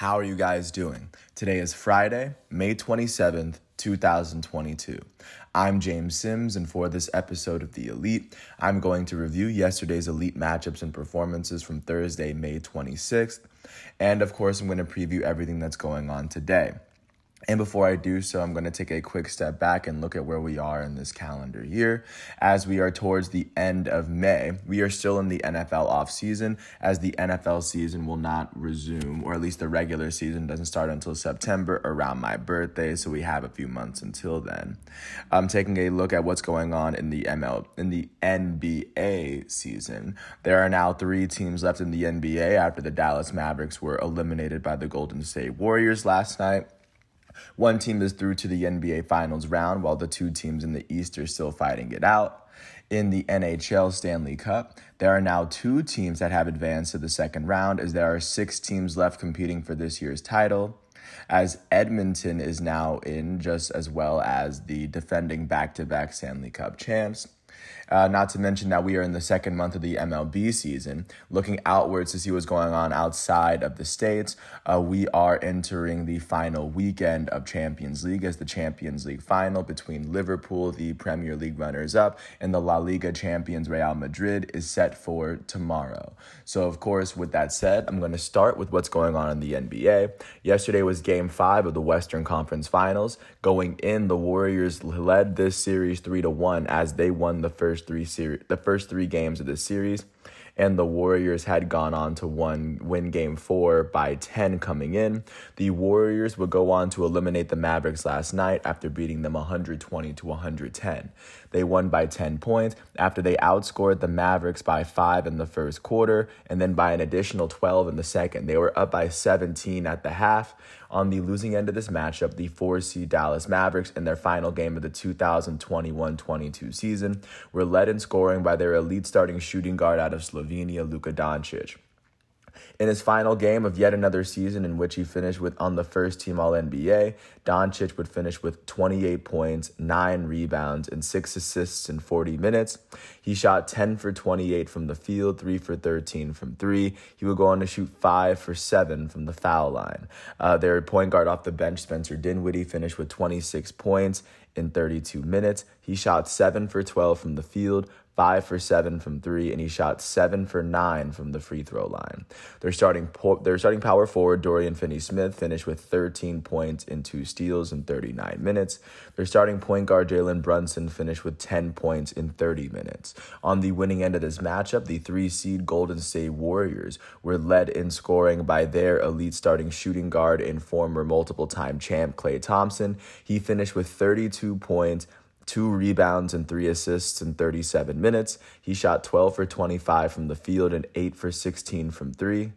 How are you guys doing? Today is Friday, May 27th, 2022. I'm James Sims, and for this episode of The Elite, I'm going to review yesterday's Elite matchups and performances from Thursday, May 26th. And of course, I'm going to preview everything that's going on today. And before I do so, I'm going to take a quick step back and look at where we are in this calendar year. As we are towards the end of May, we are still in the NFL offseason, as the NFL season will not resume, or at least the regular season doesn't start until September around my birthday. So we have a few months until then. I'm taking a look at what's going on in the ML in the NBA season. There are now three teams left in the NBA after the Dallas Mavericks were eliminated by the Golden State Warriors last night. One team is through to the NBA Finals round, while the two teams in the East are still fighting it out. In the NHL Stanley Cup, there are now two teams that have advanced to the second round, as there are six teams left competing for this year's title. As Edmonton is now in, just as well as the defending back to back Stanley Cup champs. Uh, not to mention that we are in the second month of the MLB season. Looking outwards to see what's going on outside of the States, uh, we are entering the final weekend of Champions League as the Champions League final between Liverpool, the Premier League runners up, and the La Liga champions Real Madrid is set for tomorrow. So, of course, with that said, I'm going to start with what's going on in the NBA. Yesterday was game five of the Western Conference Finals. Going in, the Warriors led this series 3 to 1 as they won the first three series, the first three games of the series and the Warriors had gone on to one, win game four by 10 coming in. The Warriors would go on to eliminate the Mavericks last night after beating them 120 to 110. They won by 10 points after they outscored the Mavericks by five in the first quarter and then by an additional 12 in the second. They were up by 17 at the half. On the losing end of this matchup, the four seed Dallas Mavericks in their final game of the 2021 22 season were led in scoring by their elite starting shooting guard out of. Slovenia, Luka Doncic. In his final game of yet another season in which he finished with on the first team All NBA, Doncic would finish with 28 points, 9 rebounds, and 6 assists in 40 minutes. He shot 10 for 28 from the field, 3 for 13 from 3. He would go on to shoot 5 for 7 from the foul line. Uh, their point guard off the bench, Spencer Dinwiddie, finished with 26 points in 32 minutes. He shot 7 for 12 from the field, five for seven from three, and he shot seven for nine from the free throw line. Their starting their starting power forward Dorian Finney-Smith finished with 13 points and two steals in 39 minutes. Their starting point guard Jalen Brunson finished with 10 points in 30 minutes. On the winning end of this matchup, the three seed Golden State Warriors were led in scoring by their elite starting shooting guard and former multiple time champ Klay Thompson. He finished with 32 points two rebounds and three assists in 37 minutes. He shot 12 for 25 from the field and 8 for 16 from three.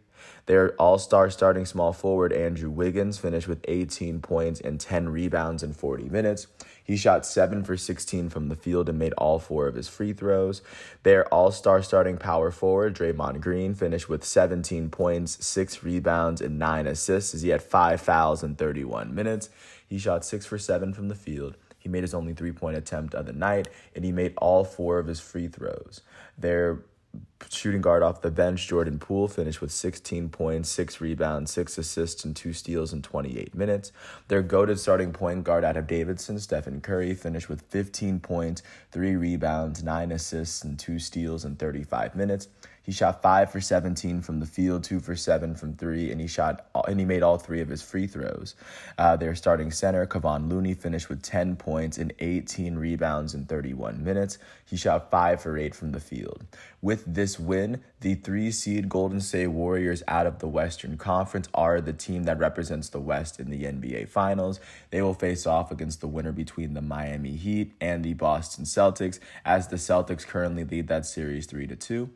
Their all star starting small forward, Andrew Wiggins, finished with 18 points and 10 rebounds in 40 minutes. He shot 7 for 16 from the field and made all four of his free throws. Their all star starting power forward, Draymond Green, finished with 17 points, 6 rebounds, and 9 assists as he had 5 fouls in 31 minutes. He shot 6 for 7 from the field he made his only three point attempt of the night, and he made all four of his free throws. Their shooting guard off the bench, Jordan Poole, finished with 16 points, six rebounds, six assists, and two steals in 28 minutes. Their goaded starting point guard out of Davidson, Stephen Curry, finished with 15 points, three rebounds, nine assists, and two steals in 35 minutes. He shot five for 17 from the field, two for seven from three, and he shot and he made all three of his free throws. Uh, their starting center, Kevon Looney, finished with 10 points and 18 rebounds in 31 minutes. He shot five for eight from the field. With this win, the three seed Golden State Warriors out of the Western Conference are the team that represents the West in the NBA Finals. They will face off against the winner between the Miami Heat and the Boston Celtics, as the Celtics currently lead that series 3 to 2.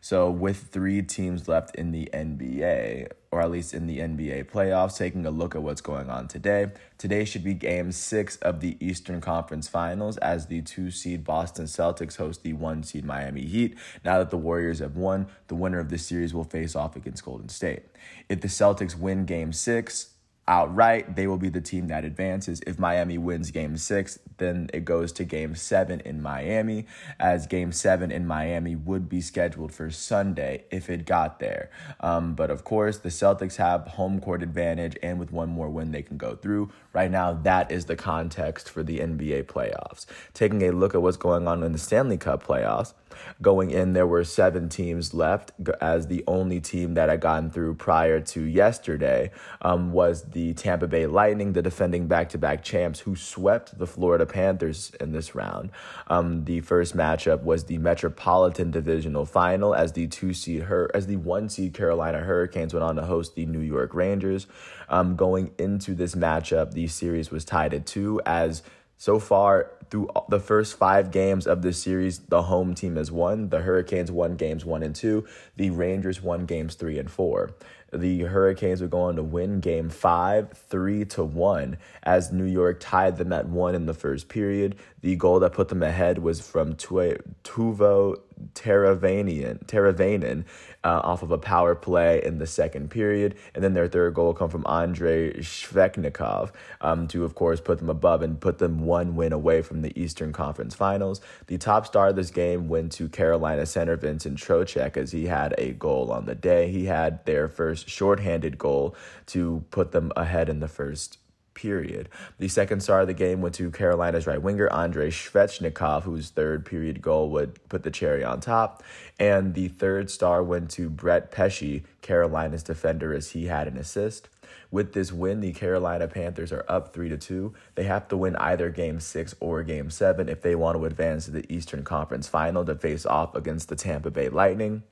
So, with three teams left in the NBA, or at least in the NBA playoffs, taking a look at what's going on today. Today should be game six of the Eastern Conference Finals as the two seed Boston Celtics host the one seed Miami Heat. Now that the Warriors have won, the winner of this series will face off against Golden State. If the Celtics win game six, outright, they will be the team that advances. If Miami wins game six, then it goes to game seven in Miami, as game seven in Miami would be scheduled for Sunday if it got there. Um, but of course, the Celtics have home court advantage, and with one more win, they can go through. Right now, that is the context for the NBA playoffs. Taking a look at what's going on in the Stanley Cup playoffs, going in, there were seven teams left, as the only team that had gotten through prior to yesterday um, was the Tampa Bay Lightning, the defending back to back champs, who swept the Florida Panthers in this round. Um, the first matchup was the Metropolitan Divisional Final, as the two seed, her as the one seed Carolina Hurricanes went on to host the New York Rangers. Um, going into this matchup, the series was tied at two, as so far through the first five games of this series, the home team has won. The Hurricanes won games one and two. The Rangers won games three and four. The Hurricanes are going to win game five, three to one, as New York tied them at one in the first period. The goal that put them ahead was from Teuvo Teravainen, Teravainen uh, off of a power play in the second period. And then their third goal come from Andrei Svechnikov um, to, of course, put them above and put them one win away from the Eastern Conference Finals. The top star of this game went to Carolina center Vincent Trocheck as he had a goal on the day. He had their first shorthanded goal to put them ahead in the first period. The second star of the game went to Carolina's right winger, Andrei Svechnikov, whose third period goal would put the cherry on top. And the third star went to Brett Pesce, Carolina's defender, as he had an assist. With this win, the Carolina Panthers are up 3 to 2. They have to win either game 6 or game 7 if they want to advance to the Eastern Conference Final to face off against the Tampa Bay Lightning.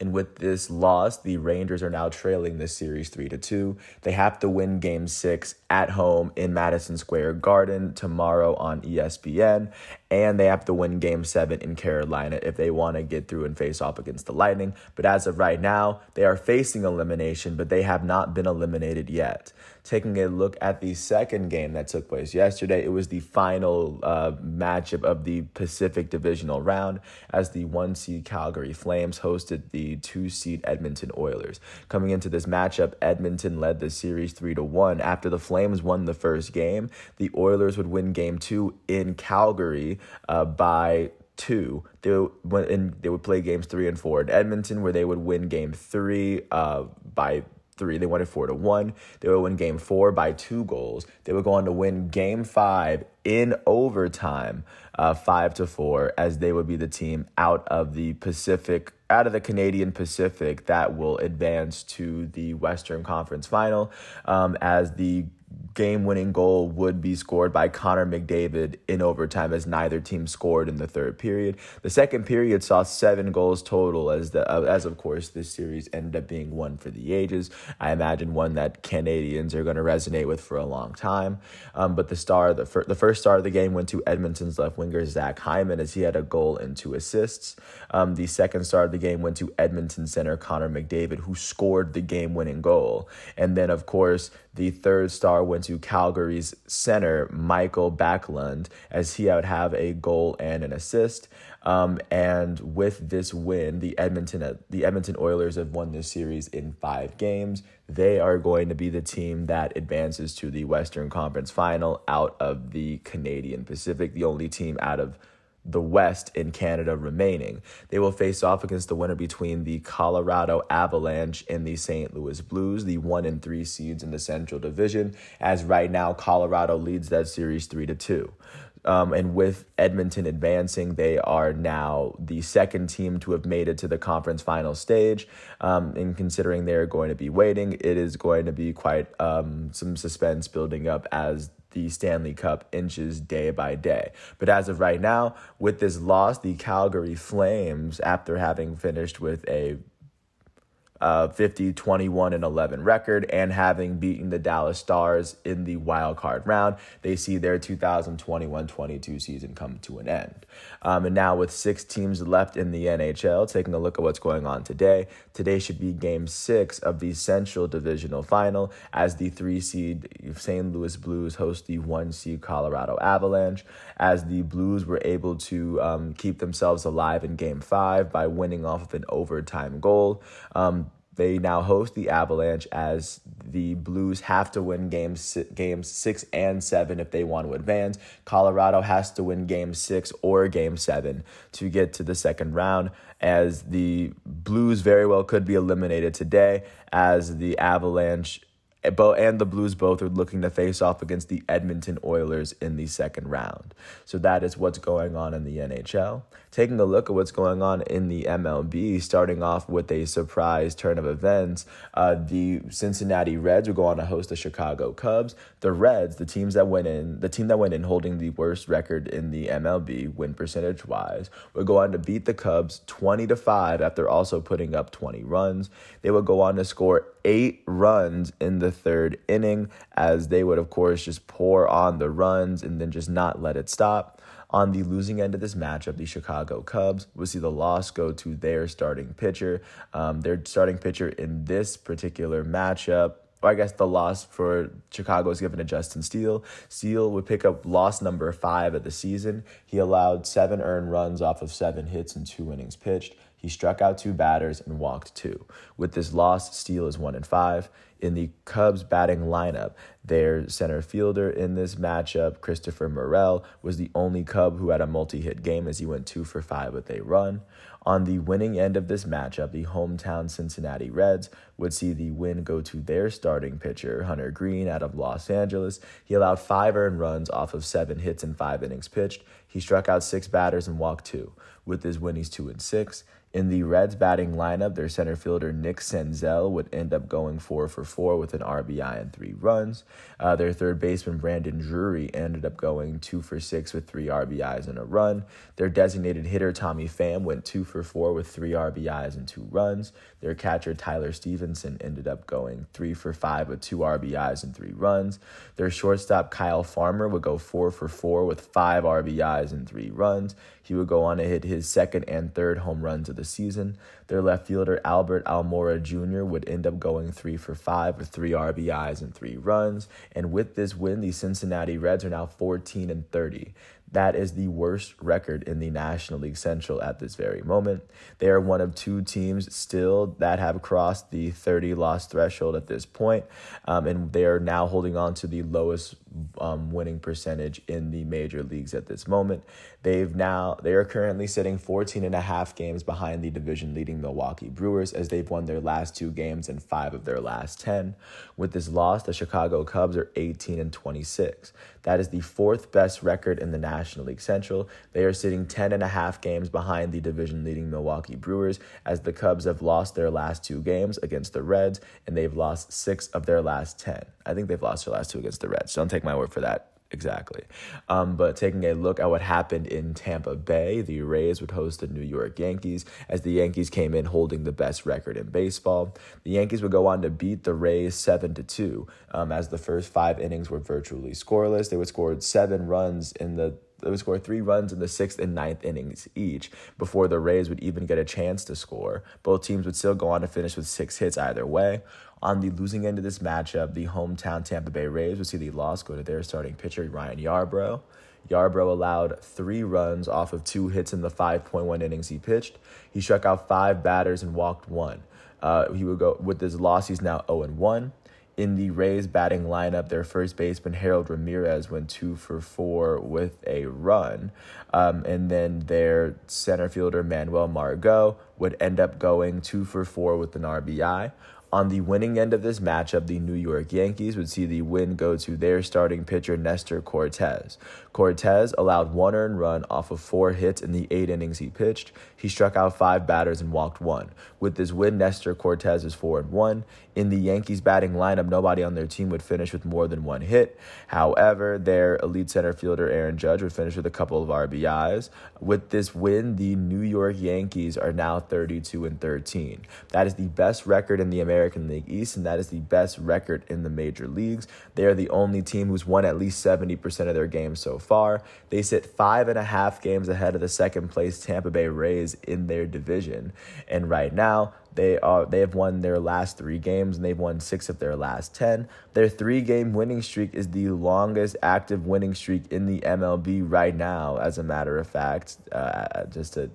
And with this loss, the Rangers are now trailing this series 3 to 2. They have to win game 6 at home in Madison Square Garden tomorrow on ESPN and they have to win game 7 in Carolina if they want to get through and face off against the Lightning. But as of right now, they are facing elimination, but they have not been eliminated yet taking a look at the second game that took place yesterday. It was the final uh, matchup of the Pacific Divisional round as the one seed Calgary Flames hosted the two seed Edmonton Oilers. Coming into this matchup, Edmonton led the series 3 to 1. After the Flames won the first game, the Oilers would win game two in Calgary uh, by two. They would, and they would play games three and four in Edmonton, where they would win game three uh, by three. They won it four to one. They would win game four by two goals. They would go on to win game five in overtime, uh, five to four, as they would be the team out of the Pacific, out of the Canadian Pacific that will advance to the Western Conference Final. Um, as the game winning goal would be scored by Connor McDavid in overtime as neither team scored in the third period. The second period saw seven goals total as the uh, as of course this series ended up being one for the ages. I imagine one that Canadians are going to resonate with for a long time. Um, but the star the, fir- the first star of the game went to Edmonton's left winger Zach Hyman as he had a goal and two assists. Um, the second star of the game went to Edmonton center Connor McDavid who scored the game winning goal. And then of course the third star went to Calgary's center, Mikael Backlund, as he would have a goal and an assist. Um, and with this win, the Edmonton the Edmonton Oilers have won this series in five games. They are going to be the team that advances to the Western Conference Final out of the Canadian Pacific, the only team out of the West in Canada remaining. They will face off against the winner between the Colorado Avalanche and the St. Louis Blues, the one and three seeds in the Central Division. As right now, Colorado leads that series three to two. Um, and with Edmonton advancing, they are now the second team to have made it to the conference final stage. Um, and considering they're going to be waiting, it is going to be quite um, some suspense building up as the Stanley Cup inches day by day. But as of right now, with this loss, the Calgary Flames, after having finished with a uh, 50, 21, and 11 record, and having beaten the Dallas Stars in the wild card round, they see their 2021 22 season come to an end. Um, and now, with six teams left in the NHL, taking a look at what's going on today, today should be game six of the Central Divisional Final as the three seed St. Louis Blues host the one seed Colorado Avalanche. As the Blues were able to um, keep themselves alive in game five by winning off of an overtime goal. Um, They now host the Avalanche as the Blues have to win games games 6 and 7 if they want to advance. Colorado has to win game 6 or game 7 to get to the second round as the Blues very well could be eliminated today as the Avalanche eh, and the Blues both are looking to face off against the Edmonton Oilers in the second round. So that is what's going on in the NHL. Taking a look at what's going on in the MLB, starting off with a surprise turn of events, uh, the Cincinnati Reds will go on to host the Chicago Cubs. The Reds, the teams that went in, the team that went in holding the worst record in the MLB, win percentage wise, would go on to beat the Cubs twenty to five after also putting up twenty runs. They would go on to score eight runs in the third inning, as they would, of course, just pour on the runs and then just not let it stop. On the losing end of this matchup, the Chicago Cubs will see the loss go to their starting pitcher. Um, their starting pitcher in this particular matchup I guess the loss for Chicago is given to Justin Steele. Steele would pick up loss number five of the season. He allowed seven earned runs off of seven hits and two innings pitched. He struck out two batters and walked two. With this loss, Steele is one and five. In the Cubs batting lineup, their center fielder in this matchup, Christopher Morel, was the only Cub who had a multi hit game as he went two for five with a run. On the winning end of this matchup, the hometown Cincinnati Reds would see the win go to their starting pitcher, Hunter Greene, out of Los Angeles. He allowed five earned runs off of seven hits and five innings pitched. He struck out six batters and walked two. With his win, he's two and six. In the Reds batting lineup, their center fielder Nick Senzel would end up going four for four with an RBI and three runs. Uh, their third baseman Brandon Drury ended up going two for six with three RBIs and a run. Their designated hitter Tommy Pham went two for four with three RBIs and two runs. Their catcher Tyler Stephenson, ended up going three for five with two RBIs and three runs. Their shortstop Kyle Farmer would go four for four with five RBIs and three runs. He would go on to hit his second and third home runs of the season. Their left fielder, Albert Almora Jr., would end up going three for five with three RBIs and three runs. And with this win, the Cincinnati Reds are now 14 and 30. That is the worst record in the National League Central at this very moment. They are one of two teams still that have crossed the 30 loss threshold at this point, um, and they are now holding on to the lowest um, winning percentage in the major leagues at this moment. They've now they are currently sitting 14 and a half games behind the division leading Milwaukee Brewers as they've won their last two games and 5 of their last 10. With this loss, the Chicago Cubs are 18 and 26. That is the fourth best record in the National League Central. They are sitting 10 and a half games behind the division leading Milwaukee Brewers as the Cubs have lost their last two games against the Reds and they've lost 6 of their last 10. I think they've lost their last two against the Reds. Don't take my word for that exactly. Um, but taking a look at what happened in Tampa Bay, the Rays would host the New York Yankees as the Yankees came in holding the best record in baseball. The Yankees would go on to beat the Rays seven to two, um, as the first five innings were virtually scoreless. They would score seven runs in the they would score three runs in the sixth and ninth innings each before the Rays would even get a chance to score. Both teams would still go on to finish with six hits either way. On the losing end of this matchup, the hometown Tampa Bay Rays would see the loss go to their starting pitcher, Ryan Yarbrough. Yarbrough allowed three runs off of two hits in the 5.1 innings he pitched. He struck out five batters and walked one. Uh, he would go with this loss. He's now 0 1 in the Rays batting lineup, their first baseman Harold Ramirez went two for four with a run. Um, and then their center fielder Manuel Margot would end up going two for four with an RBI. On the winning end of this matchup, the New York Yankees would see the win go to their starting pitcher, Nestor Cortes. Cortes allowed one earned run off of four hits in the eight innings he pitched. He struck out five batters and walked one. With this win, Nestor Cortes is 4 and 1. In the Yankees batting lineup, nobody on their team would finish with more than one hit. However, their elite center fielder, Aaron Judge, would finish with a couple of RBIs. With this win, the New York Yankees are now 32 and 13. That is the best record in the American League East, and that is the best record in the major leagues. They are the only team who's won at least 70% of their games so far. They sit five and a half games ahead of the second place Tampa Bay Rays in their division. And right now, they are they have won their last three games and they've won six of their last ten. Their three game winning streak is the longest active winning streak in the MLB right now. As a matter of fact, uh, just to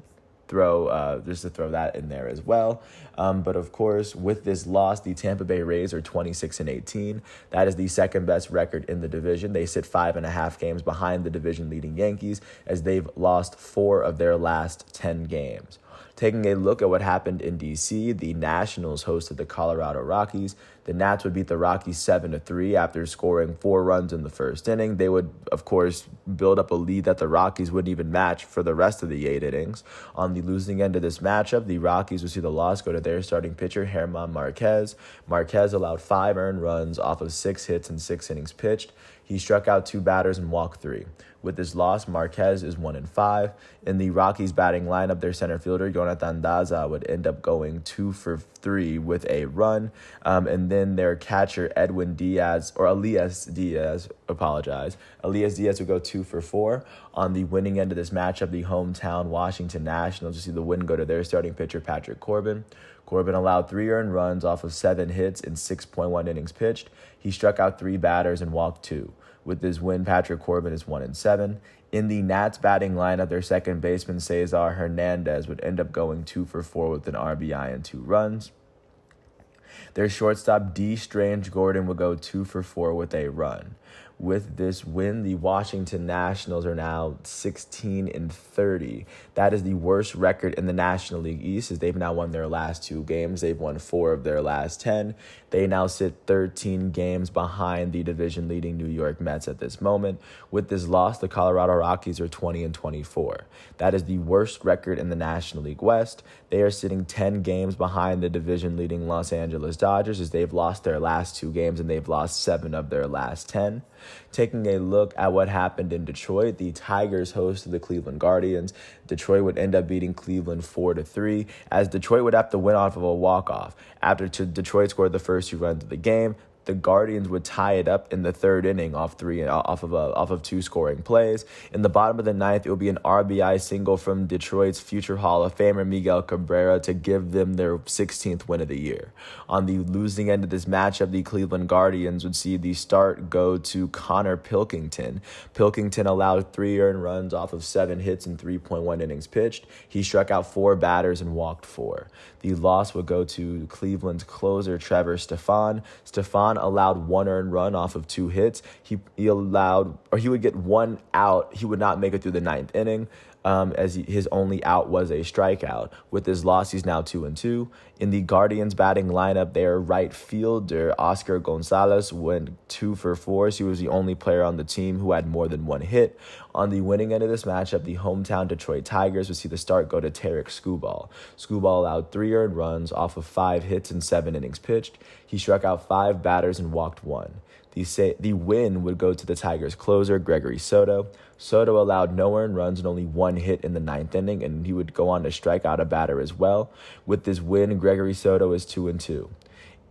throw uh, just to throw that in there as well. Um, but of course, with this loss, the Tampa Bay Rays are 26 and 18. That is the second best record in the division. They sit five and a half games behind the division leading Yankees as they've lost four of their last 10 games. Taking a look at what happened in DC, the Nationals hosted the Colorado Rockies. The Nats would beat the Rockies 7 to 3 after scoring 4 runs in the first inning. They would of course build up a lead that the Rockies wouldn't even match for the rest of the 8 innings. On the losing end of this matchup, the Rockies would see the loss go to their starting pitcher German Marquez. Marquez allowed 5 earned runs off of 6 hits and 6 innings pitched. He struck out 2 batters and walked 3. With this loss, Marquez is one in five. In the Rockies batting lineup, their center fielder Jonathan Daza would end up going two for three with a run, um, and then their catcher Edwin Diaz or Elias Diaz, apologize, Elias Diaz would go two for four. On the winning end of this matchup, the hometown Washington Nationals, you see the win go to their starting pitcher Patrick Corbin. Corbin allowed three earned runs off of seven hits in 6.1 innings pitched. He struck out three batters and walked two. With this win, Patrick Corbin is 1 and 7. In the Nats batting lineup, their second baseman Cesar Hernandez would end up going 2 for 4 with an RBI and 2 runs. Their shortstop Dee Strange-Gordon would go 2 for 4 with a run with this win, the Washington Nationals are now 16 and 30. That is the worst record in the National League East as they've now won their last two games. They've won four of their last 10. They now sit 13 games behind the division leading New York Mets at this moment. With this loss, the Colorado Rockies are 20 and 24. That is the worst record in the National League West. They are sitting 10 games behind the division leading Los Angeles Dodgers as they've lost their last two games and they've lost seven of their last 10. Taking a look at what happened in Detroit, the Tigers hosted the Cleveland Guardians. Detroit would end up beating Cleveland 4 to 3 as Detroit would have to win off of a walk-off. After Detroit scored the first two runs of the game, the Guardians would tie it up in the third inning off three off of a, off of two scoring plays. In the bottom of the ninth, it will be an RBI single from Detroit's future Hall of Famer Miguel Cabrera to give them their 16th win of the year. On the losing end of this matchup, the Cleveland Guardians would see the start go to Konnor Pilkington. Pilkington allowed three earned runs off of seven hits and 3.1 innings pitched. He struck out four batters and walked four. The loss would go to Cleveland's closer Trevor Stephan. Allowed one earned run off of two hits. He, he allowed, or he would get one out. He would not make it through the ninth inning um, as he, his only out was a strikeout. With his loss, he's now two and two. In the Guardians batting lineup, their right fielder Oscar Gonzalez went two for four. He was the only player on the team who had more than one hit. On the winning end of this matchup, the hometown Detroit Tigers would see the start go to Tarik Skubal. Skubal allowed three earned runs off of five hits and seven innings pitched. He struck out five batters and walked one. The, the win would go to the Tigers closer, Gregory Soto. Soto allowed no earned runs and only one hit in the ninth inning, and he would go on to strike out a batter as well. With this win, Gregory Soto is 2 and 2.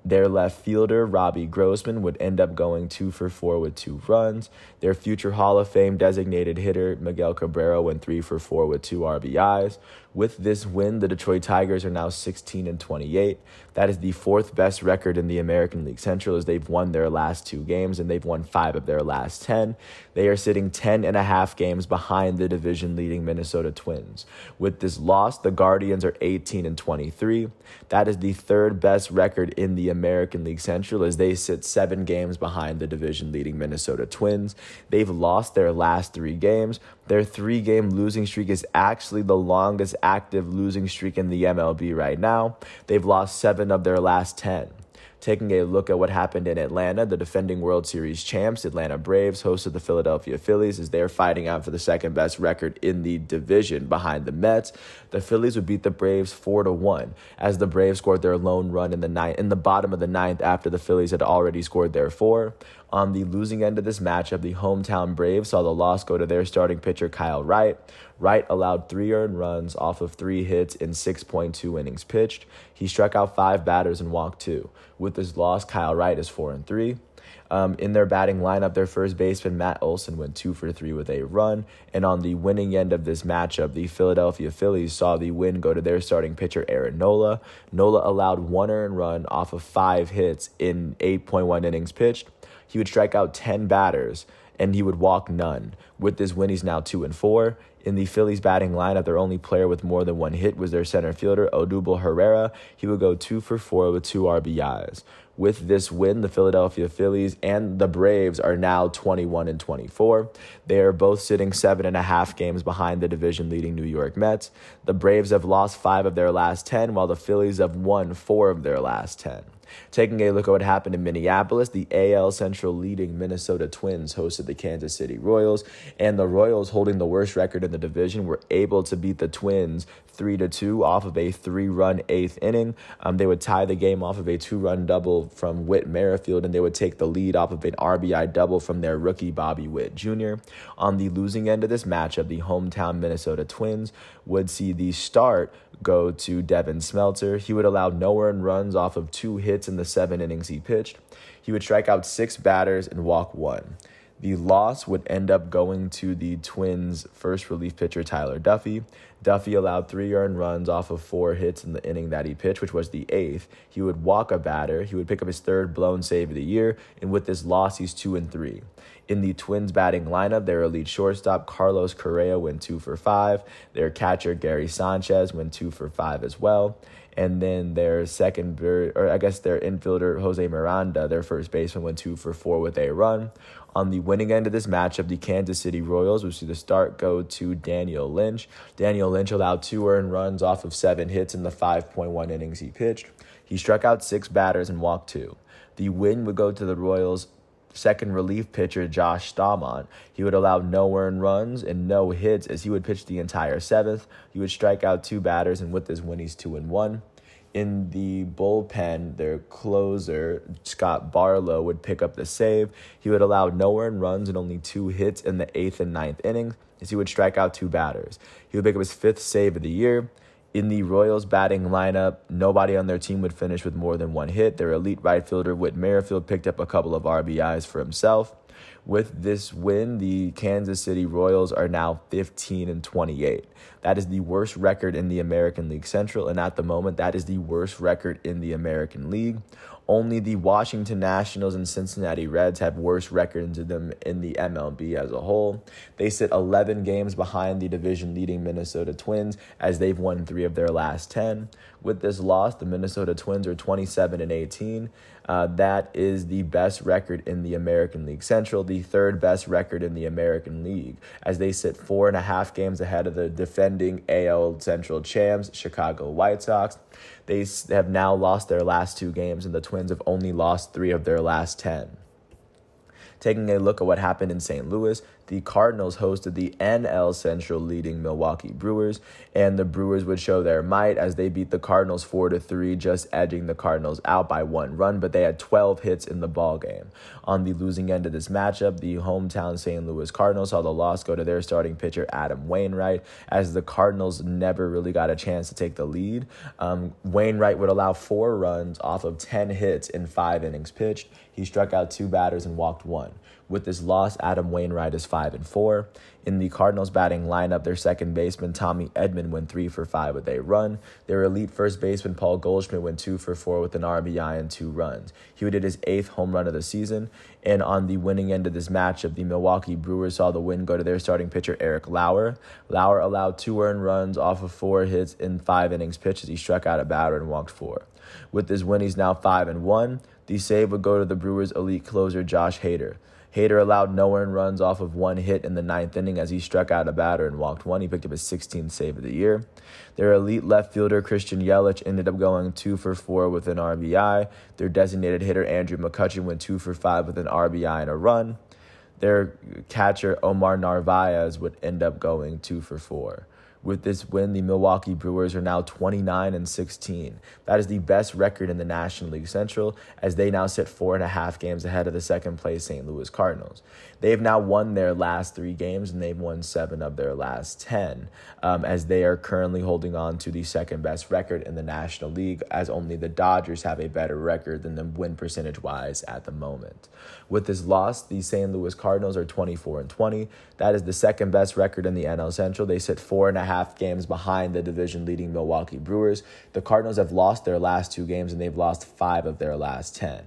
Their left fielder, Robbie Grossman, would end up going two for four with two runs. Their future Hall of Fame designated hitter, Miguel Cabrera, went three for four with two RBIs. With this win, the Detroit Tigers are now 16 and 28. That is the fourth best record in the American League Central as they've won their last two games and they've won five of their last 10. They are sitting 10 and a half games behind the division leading Minnesota Twins. With this loss, the Guardians are 18 and 23. That is the third best record in the American League Central as they sit seven games behind the division leading Minnesota Twins. They've lost their last three games. Their three game losing streak is actually the longest active losing streak in the MLB right now. They've lost seven of their last 10. Taking a look at what happened in Atlanta, the defending World Series champs, Atlanta Braves, hosted the Philadelphia Phillies as they're fighting out for the second best record in the division behind the Mets. The Phillies would beat the Braves four to one as the Braves scored their lone run in the ninth in the bottom of the ninth after the Phillies had already scored their four. On the losing end of this matchup, the hometown Braves saw the loss go to their starting pitcher Kyle Wright. Wright allowed three earned runs off of three hits in 6.2 innings pitched. He struck out five batters and walked two. With this loss, Kyle Wright is four and three. Um, in their batting lineup, their first baseman Matt Olson went two for three with a run. And on the winning end of this matchup, the Philadelphia Phillies saw the win go to their starting pitcher Aaron Nola. Nola allowed one earned run off of five hits in 8.1 innings pitched. He would strike out 10 batters and he would walk none. With this win, he's now 2 and 4. In the Phillies batting lineup, their only player with more than one hit was their center fielder, Odubel Herrera. He would go 2 for 4 with two RBIs. With this win, the Philadelphia Phillies and the Braves are now 21 and 24. They are both sitting seven and a half games behind the division leading New York Mets. The Braves have lost five of their last 10, while the Phillies have won four of their last 10. Taking a look at what happened in Minneapolis, the AL Central leading Minnesota Twins hosted the Kansas City Royals, and the Royals, holding the worst record in the division, were able to beat the Twins three to two off of a three-run eighth inning. Um, they would tie the game off of a two-run double from Whit Merrifield, and they would take the lead off of an RBI double from their rookie Bobby Witt Jr. On the losing end of this matchup, the hometown Minnesota Twins would see the start go to Devin Smeltzer. He would allow no earned runs off of two hits in the seven innings he pitched. He would strike out six batters and walk one. The loss would end up going to the Twins' first relief pitcher, Tyler Duffey. Duffey allowed three earned runs off of four hits in the inning that he pitched, which was the eighth. He would walk a batter. He would pick up his third blown save of the year, and with this loss, he's two and three. In the Twins batting lineup, their elite shortstop Carlos Correa went two for five. Their catcher Gary Sanchez went two for five as well and then their second, or I guess their infielder Jose Miranda, their first baseman, went two for four with a run. On the winning end of this matchup, the Kansas City Royals, which see the start go to Daniel Lynch. Daniel Lynch allowed two earned runs off of seven hits in the 5.1 innings he pitched. He struck out six batters and walked two. The win would go to the Royals' second relief pitcher Josh Staumont. He would allow no earned runs and no hits as he would pitch the entire seventh. He would strike out two batters, and with this win, he's two and one in the bullpen, their closer, Scott Barlow, would pick up the save. He would allow no earned runs and only two hits in the eighth and ninth innings, as he would strike out two batters. He would pick up his fifth save of the year. In the Royals batting lineup, nobody on their team would finish with more than one hit. Their elite right fielder, Whit Merrifield, picked up a couple of RBIs for himself. With this win, the Kansas City Royals are now 15 and 28. That is the worst record in the American League Central, and at the moment, that is the worst record in the American League. Only the Washington Nationals and Cincinnati Reds have worse records than them in the MLB as a whole. They sit 11 games behind the division leading Minnesota Twins as they've won 3 of their last 10. With this loss, the Minnesota Twins are 27 and 18. Uh, that is the best record in the American League Central, the third best record in the American League, as they sit four and a half games ahead of the defending AL Central champs, Chicago White Sox. They have now lost their last two games, and the Twins have only lost three of their last 10. Taking a look at what happened in St. Louis, the Cardinals hosted the NL Central leading Milwaukee Brewers, and the Brewers would show their might as they beat the Cardinals 4 to 3, just edging the Cardinals out by one run, but they had 12 hits in the ball game. On the losing end of this matchup, the hometown St. Louis Cardinals saw the loss go to their starting pitcher Adam Wainwright, as the Cardinals never really got a chance to take the lead. Um, Wainwright would allow four runs off of 10 hits in five innings pitched. He struck out two batters and walked one. With this loss, Adam Wainwright is 5 and 4. In the Cardinals batting lineup, their second baseman Tommy Edman went 3 for 5 with a run. Their elite first baseman Paul Goldschmidt went 2 for 4 with an RBI and 2 runs. He hit his eighth home run of the season. And on the winning end of this matchup, the Milwaukee Brewers saw the win go to their starting pitcher Eric Lauer. Lauer allowed two earned runs off of four hits in five innings pitched as he struck out a batter and walked four. With this win, he's now 5 and 1. The save would go to the Brewers' elite closer Josh Hader. Hader allowed no earned runs off of one hit in the ninth inning as he struck out a batter and walked one. He picked up his 16th save of the year. Their elite left fielder, Christian Yelich, ended up going two for four with an RBI. Their designated hitter, Andrew McCutchen, went two for five with an RBI and a run. Their catcher, Omar Narvaez, would end up going two for four. With this win, the Milwaukee Brewers are now 29 and 16. That is the best record in the National League Central, as they now sit four and a half games ahead of the second place St. Louis Cardinals. They've now won their last three games, and they've won seven of their last 10, um, as they are currently holding on to the second best record in the National League, as only the Dodgers have a better record than them win percentage wise at the moment. With this loss, the St. Louis Cardinals are 24 and 20. That is the second best record in the NL Central. They sit four and a half games behind the division leading Milwaukee Brewers. The Cardinals have lost their last two games and they've lost five of their last 10.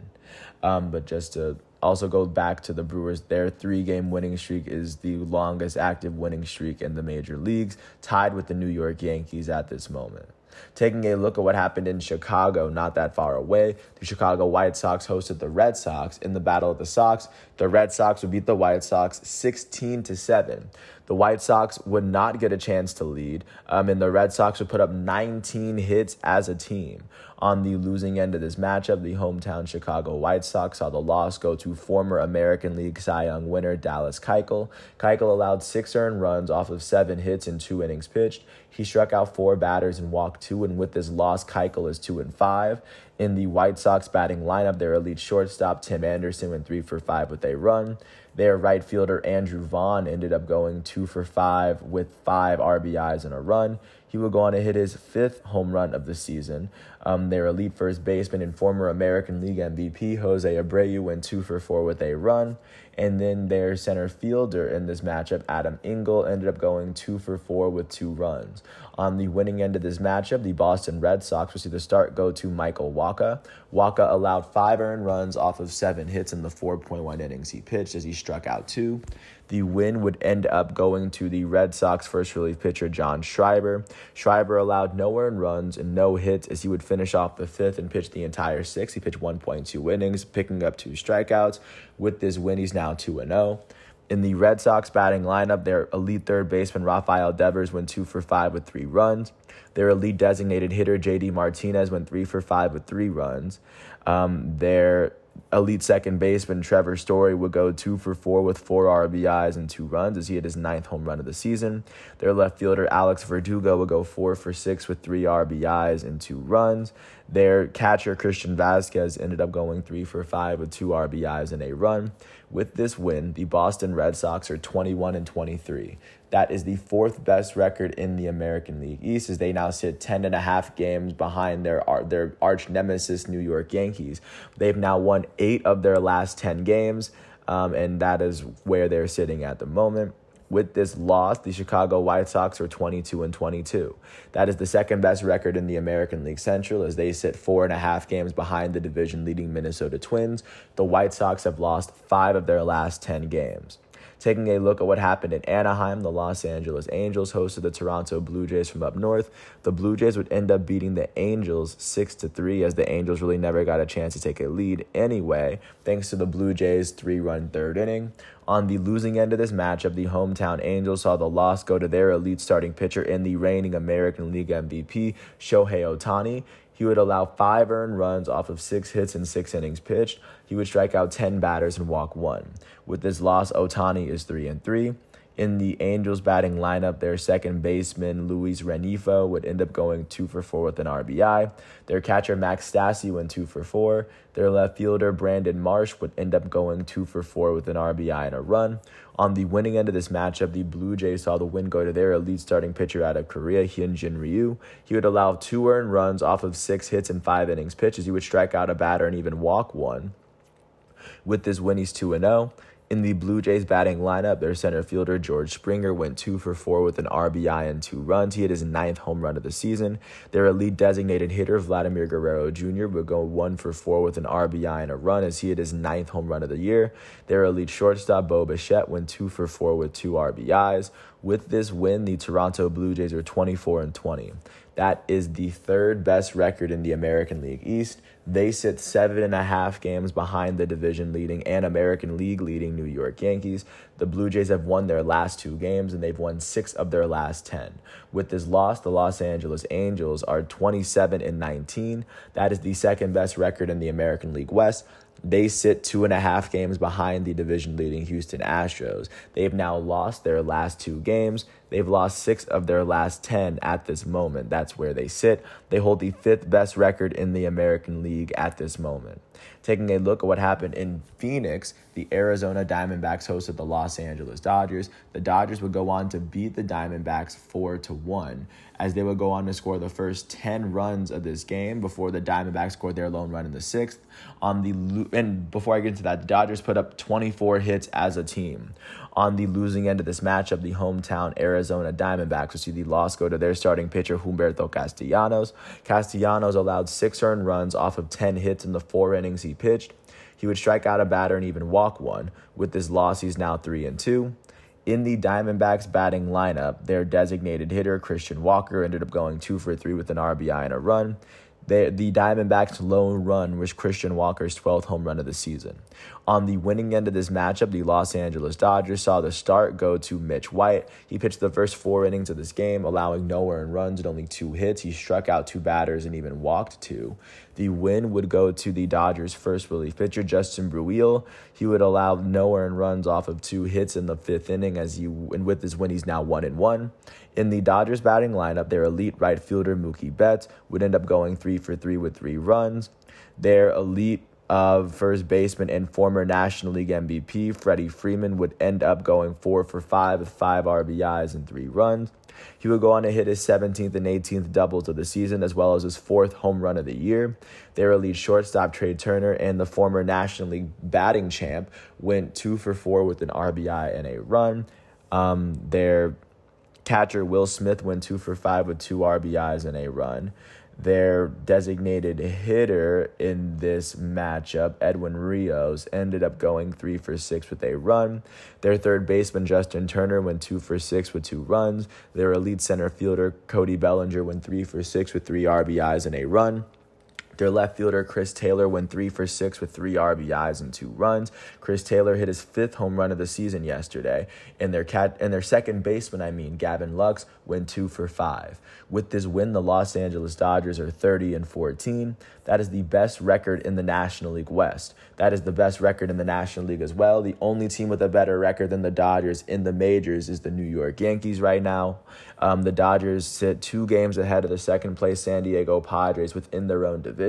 Um, but just to also go back to the Brewers, their three game winning streak is the longest active winning streak in the major leagues, tied with the New York Yankees at this moment. Taking a look at what happened in Chicago, not that far away, the Chicago White Sox hosted the Red Sox in the Battle of the Sox. The Red Sox would beat the White Sox 16 to 7. The White Sox would not get a chance to lead, um, and the Red Sox would put up 19 hits as a team. On the losing end of this matchup, the hometown Chicago White Sox saw the loss go to former American League Cy Young winner Dallas Keuchel. Keuchel allowed six earned runs off of seven hits in two innings pitched. He struck out four batters and walked two, and with this loss, Keuchel is two and five. In the White Sox batting lineup, their elite shortstop Tim Anderson went three for five with a run. Their right fielder Andrew Vaughn ended up going two for five with five RBIs and a run. He will go on to hit his fifth home run of the season. Um, their elite first baseman and former American League MVP Jose Abreu went two for four with a run. And then their center fielder in this matchup, Adam Engel, ended up going two for four with two runs. On the winning end of this matchup, the Boston Red Sox will see the start go to Michael Wacha. Wacha allowed five earned runs off of seven hits in the 4.1 innings he pitched as he struck out two. The win would end up going to the Red Sox first relief pitcher John Schreiber. Schreiber allowed no earned runs and no hits as he would finish off the fifth and pitch the entire six. He pitched 1.2 innings, picking up two strikeouts. With this win, he's now 2 0. In the Red Sox batting lineup, their elite third baseman Rafael Devers went two for five with three runs. Their elite designated hitter JD Martinez went three for five with three runs. Um, their elite second baseman Trevor Story would go two for four with four RBIs and two runs as he had his ninth home run of the season. Their left fielder Alex Verdugo would go four for six with three RBIs and two runs. Their catcher Christian Vazquez ended up going three for five with two RBIs and a run. With this win, the Boston Red Sox are 21 and 23. That is the fourth best record in the American League East, as they now sit 10 and a half games behind their, their arch nemesis, New York Yankees. They've now won eight of their last 10 games, um, and that is where they're sitting at the moment. With this loss, the Chicago White Sox are 22 and 22. That is the second best record in the American League Central as they sit four and a half games behind the division leading Minnesota Twins. The White Sox have lost five of their last 10 games. Taking a look at what happened in Anaheim, the Los Angeles Angels hosted the Toronto Blue Jays from up north. The Blue Jays would end up beating the Angels 6 to 3 as the Angels really never got a chance to take a lead anyway, thanks to the Blue Jays' 3-run third inning. On the losing end of this matchup, the hometown Angels saw the loss go to their elite starting pitcher in the reigning American League MVP, Shohei Ohtani. He would allow five earned runs off of six hits and six innings pitched. He would strike out 10 batters and walk one. With this loss, Ohtani is 3 and 3. In the Angels batting lineup, their second baseman, Luis Rengifo, would end up going 2 for 4 with an RBI. Their catcher, Max Stassi, went 2 for 4. Their left fielder, Brandon Marsh, would end up going 2 for 4 with an RBI and a run. On the winning end of this matchup, the Blue Jays saw the win go to their elite starting pitcher out of Korea, Hyunjin Ryu. He would allow two earned runs off of six hits and five innings pitches. He would strike out a batter and even walk one. With this win, he's 2 0. In the Blue Jays batting lineup, their center fielder George Springer went two for four with an RBI and two runs. He hit his ninth home run of the season. Their elite designated hitter Vladimir Guerrero Jr. would go one for four with an RBI and a run as he hit his ninth home run of the year. Their elite shortstop Bo Bichette went two for four with two RBIs. With this win, the Toronto Blue Jays are 24 and 20. That is the third best record in the American League East. They sit seven and a half games behind the division leading and American League leading New York Yankees. The Blue Jays have won their last two games and they've won six of their last 10. With this loss, the Los Angeles Angels are 27 and 19. That is the second best record in the American League West. They sit two and a half games behind the division leading Houston Astros. They've now lost their last two games. They've lost six of their last 10 at this moment. That's where they sit. They hold the fifth best record in the American League at this moment. Taking a look at what happened in Phoenix, the Arizona Diamondbacks hosted the Los Angeles Dodgers. The Dodgers would go on to beat the Diamondbacks 4 to 1 as they would go on to score the first 10 runs of this game before the Diamondbacks scored their lone run in the 6th. On the and before I get into that, the Dodgers put up 24 hits as a team. On the losing end of this matchup, the hometown Arizona Diamondbacks will see the loss go to their starting pitcher Humberto Castellanos. Castellanos allowed 6 earned runs off of 10 hits in the 4 innings he pitched. He would strike out a batter and even walk one. With this loss, he's now 3 and 2. In the Diamondbacks batting lineup, their designated hitter, Christian Walker, ended up going 2 for 3 with an RBI and a run. The Diamondbacks' lone run was Christian Walker's 12th home run of the season. On the winning end of this matchup, the Los Angeles Dodgers saw the start go to Mitch White. He pitched the first four innings of this game, allowing no earned runs and only two hits. He struck out two batters and even walked two. The win would go to the Dodgers' first relief pitcher, Justin Bruihl. He would allow no earned runs off of two hits in the fifth inning, as he and with his win, he's now one and one. In the Dodgers batting lineup, their elite right fielder Mookie Betts would end up going three for three with three runs. Their elite uh, first baseman and former National League MVP Freddie Freeman would end up going four for five with five RBIs and three runs. He would go on to hit his 17th and 18th doubles of the season, as well as his fourth home run of the year. Their elite shortstop, Trea Turner, and the former National League batting champ went two for four with an RBI and a run. Um, their Catcher Will Smith went two for five with two RBIs and a run. Their designated hitter in this matchup, Edwin Rios, ended up going three for six with a run. Their third baseman, Justin Turner, went two for six with two runs. Their elite center fielder, Cody Bellinger, went three for six with three RBIs and a run. Their left fielder, Chris Taylor, went three for six with three RBIs and two runs. Chris Taylor hit his fifth home run of the season yesterday. And their cat and their second baseman, I mean, Gavin Lux, went two for five. With this win, the Los Angeles Dodgers are 30 and 14. That is the best record in the National League West. That is the best record in the National League as well. The only team with a better record than the Dodgers in the majors is the New York Yankees right now. Um, the Dodgers sit two games ahead of the second place San Diego Padres within their own division.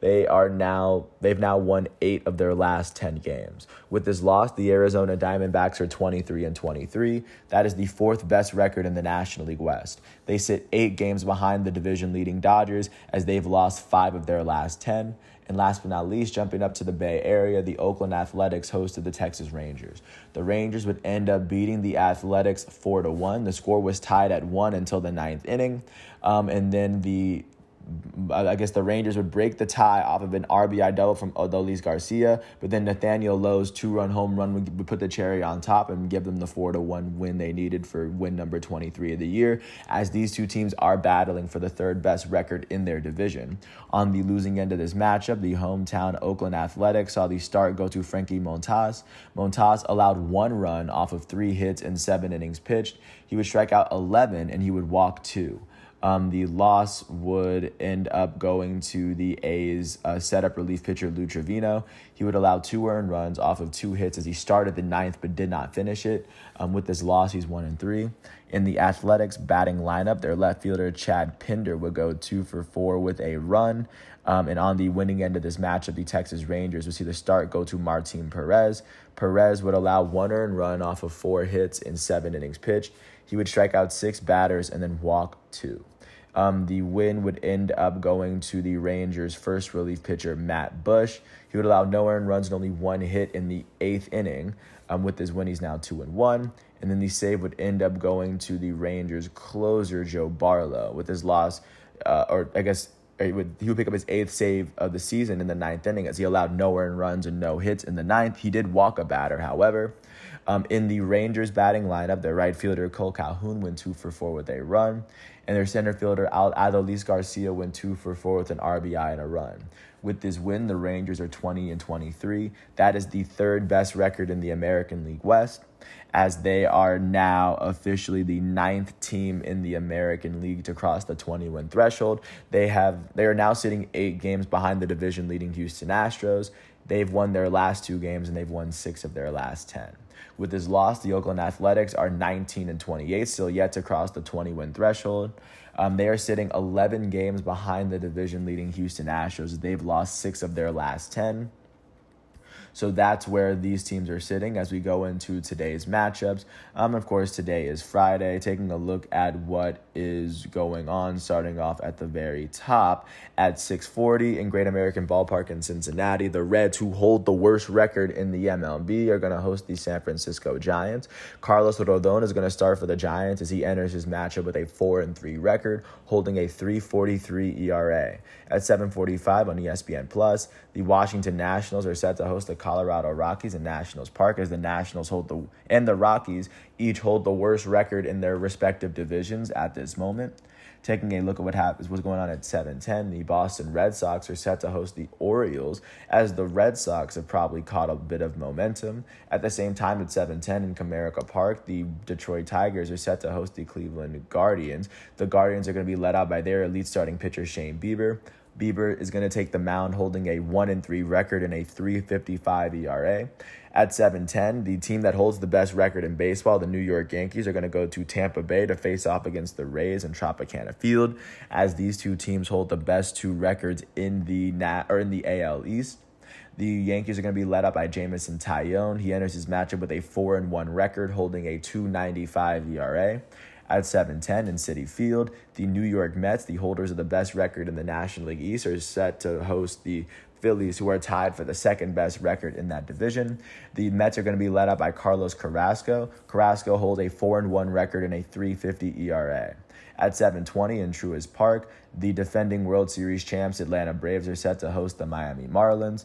They are now they've now won 8 of their last 10 games. With this loss, the Arizona Diamondbacks are 23 and 23. That is the fourth best record in the National League West. They sit 8 games behind the division leading Dodgers as they've lost 5 of their last 10. And last but not least, jumping up to the Bay Area, the Oakland Athletics hosted the Texas Rangers. The Rangers would end up beating the Athletics four to one. The score was tied at one until the ninth inning, um, and then the I guess the Rangers would break the tie off of an RBI double from Adolis Garcia, but then Nathaniel Lowe's two-run home run would put the cherry on top and give them the four to one win they needed for win number 23 of the year. As these two teams are battling for the third best record in their division. On the losing end of this matchup, the hometown Oakland Athletics saw the start go to Frankie Montas. Montas allowed one run off of three hits and seven innings pitched. He would strike out 11 and he would walk two. Um, the loss would end up going to the A's uh, setup relief pitcher Lou Trevino. He would allow two earned runs off of two hits as he started the ninth but did not finish it. Um, with this loss, he's one and three. In the Athletics batting lineup, their left fielder Chad Pinder would go two for four with a run. Um, and on the winning end of this matchup, the Texas Rangers would see the start go to Martin Perez. Perez would allow one earned run off of four hits in seven innings pitched. He would strike out six batters and then walk two. Um, the win would end up going to the Rangers' first relief pitcher, Matt Bush. He would allow no earned runs and only one hit in the eighth inning. Um, with his win, he's now two and one. And then the save would end up going to the Rangers' closer, Joe Barlow. With his loss, uh, or I guess he would, he would pick up his eighth save of the season in the ninth inning as he allowed no earned runs and no hits in the ninth. He did walk a batter, however. Um, in the Rangers batting lineup, their right fielder Cole Calhoun went two for four with a run, and their center fielder Adolis Garcia went two for four with an RBI and a run. With this win, the Rangers are 20 and 23. That is the third best record in the American League West, as they are now officially the ninth team in the American League to cross the 20 win threshold. They have they are now sitting eight games behind the division leading Houston Astros. They've won their last two games and they've won six of their last 10. With this loss, the Oakland Athletics are 19 and 28, still yet to cross the 20 win threshold. Um, they are sitting 11 games behind the division leading Houston Astros. They've lost six of their last 10. So that's where these teams are sitting as we go into today's matchups. Um, of course, today is Friday. Taking a look at what is going on, starting off at the very top at 6:40 in Great American Ballpark in Cincinnati. The Reds, who hold the worst record in the MLB, are going to host the San Francisco Giants. Carlos Rodon is going to start for the Giants as he enters his matchup with a 4 and 3 record, holding a 3.43 ERA. At 7:45 on ESPN Plus, the Washington Nationals are set to host the Colorado Rockies and Nationals Park as the Nationals hold the and the Rockies each hold the worst record in their respective divisions at this moment. Taking a look at what happens, what's going on at 7:10, the Boston Red Sox are set to host the Orioles, as the Red Sox have probably caught a bit of momentum. At the same time, at 7:10 in Comerica Park, the Detroit Tigers are set to host the Cleveland Guardians. The Guardians are going to be led out by their elite starting pitcher Shane Bieber. Bieber is going to take the mound holding a 1 and 3 record and a 3.55 ERA. At 7:10, the team that holds the best record in baseball, the New York Yankees, are going to go to Tampa Bay to face off against the Rays in Tropicana Field, as these two teams hold the best two records in the Nat or in the AL East. The Yankees are going to be led up by Jameson Taillon. He enters his matchup with a 4 and 1 record, holding a 2.95 ERA. At 7:10 in Citi Field, the New York Mets, the holders of the best record in the National League East, are set to host the Phillies, who are tied for the second best record in that division. The Mets are going to be led up by Carlos Carrasco. Carrasco holds a 4 and 1 record and a 3.50 ERA. At 7:20 in Truist Park, the defending World Series champs Atlanta Braves are set to host the Miami Marlins.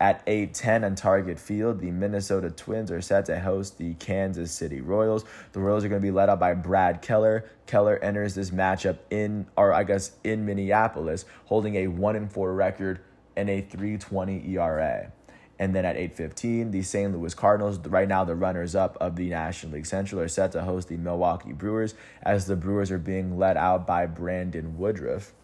At 8:10 on Target Field, the Minnesota Twins are set to host the Kansas City Royals. The Royals are going to be led up by Brad Keller. Keller enters this matchup in, or I guess in Minneapolis, holding a one and four record and a 3.20 ERA. And then at 8:15, the St. Louis Cardinals, right now the runners up of the National League Central, are set to host the Milwaukee Brewers as the Brewers are being led out by Brandon Woodruff.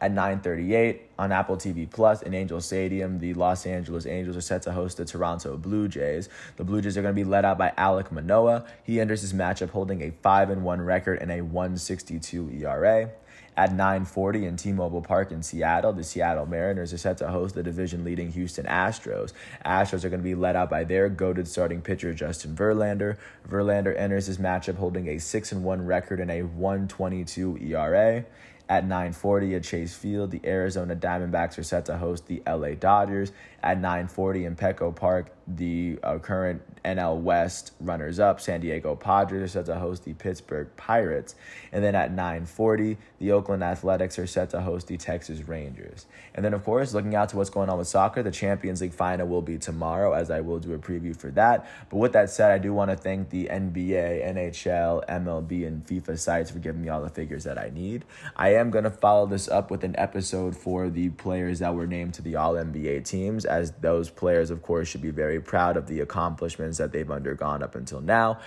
At 9:38 on Apple TV Plus in Angel Stadium, the Los Angeles Angels are set to host the Toronto Blue Jays. The Blue Jays are going to be led out by Alek Manoah. He enters his matchup holding a 5 and 1 record and a 162 ERA. At 9:40 in T-Mobile Park in Seattle, the Seattle Mariners are set to host the division-leading Houston Astros. Astros are going to be led out by their goaded starting pitcher Justin Verlander. Verlander enters his matchup holding a 6 and 1 record and a 122 ERA. At 9:40 at Chase Field, the Arizona Diamondbacks are set to host the LA Dodgers. At 9:40 in Petco Park, the uh, current NL West runners-up San Diego Padres are set to host the Pittsburgh Pirates, and then at 9:40, the Oakland Athletics are set to host the Texas Rangers. And then, of course, looking out to what's going on with soccer, the Champions League final will be tomorrow, as I will do a preview for that. But with that said, I do want to thank the NBA, NHL, MLB, and FIFA sites for giving me all the figures that I need. I am going to follow this up with an episode for the players that were named to the All NBA teams, as those players, of course, should be very proud of the accomplishments that they've undergone up until now.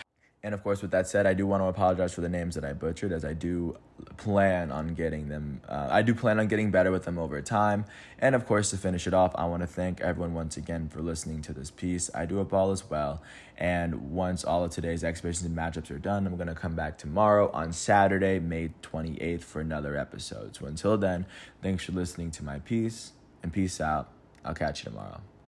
And of course, with that said, I do want to apologize for the names that I butchered, as I do plan on getting them. Uh, I do plan on getting better with them over time. And of course, to finish it off, I want to thank everyone once again for listening to this piece. I do hope all is well. And once all of today's exhibitions and matchups are done, I'm going to come back tomorrow on Saturday, May 28th, for another episode. So until then, thanks for listening to my piece, and peace out. I'll catch you tomorrow.